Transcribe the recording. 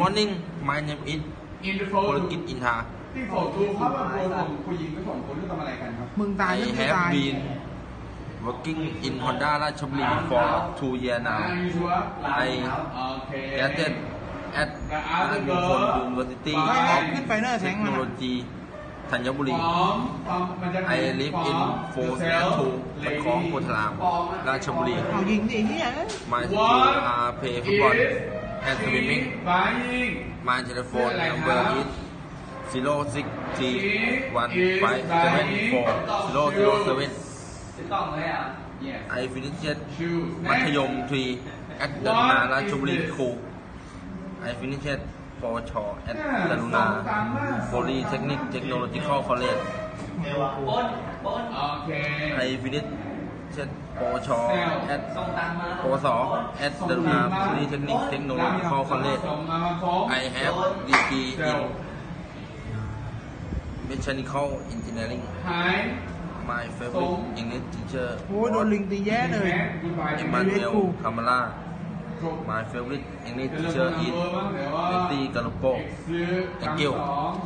morning my name is อินโฟโคลกิตอินทาที่ผมดูเาว่าโปรผมผูหญิงกับสองคนนี่ทำอะไรกันครับ มึงตาย I ไม่ตา have ย been working in Honda ราชบุรี for two year now I gathered at ราชม o n University of Technology ธัญบุรี I live in 4 o 2ตะคองโพธารามราชบุรีเอายิงดิเฮีย My school are play football and swimming my telephone number is zero six three one five seven four zero zero seven I finished มัธยมทรี at ดนาราชบุรีครู I finished ปวชแอดกรุณาโพลีเทคนิคเทคโนโลยีคอลคอลเลจไอฟินิชเช่นปชแอดปสแอดเดอะมิเทคนิคเทคโนโลยีคอคอนเลตไอเอฟดีจีอินเมชชันนิคอลอินจิเนียริ่งไมเฟอร์อิงกฤษทีเจอร์โอ้โดนลิงตีแย่เลยเอ็มมานูเอลคาร์มาลา My favorite English teacher is Betty Galopo. Thank you.